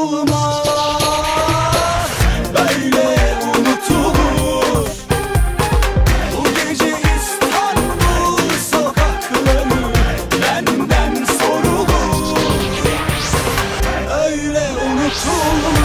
olmaz. Böyle unutulur. Bu gece İstanbul sokakları Benden sorulur. Öyle unutulmaz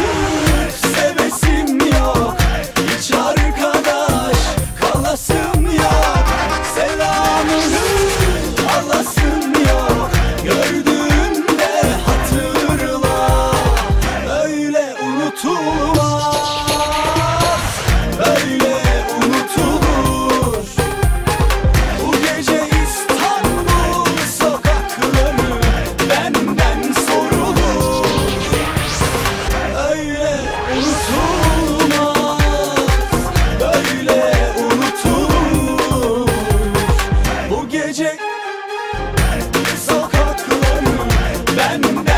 to Sokakları benden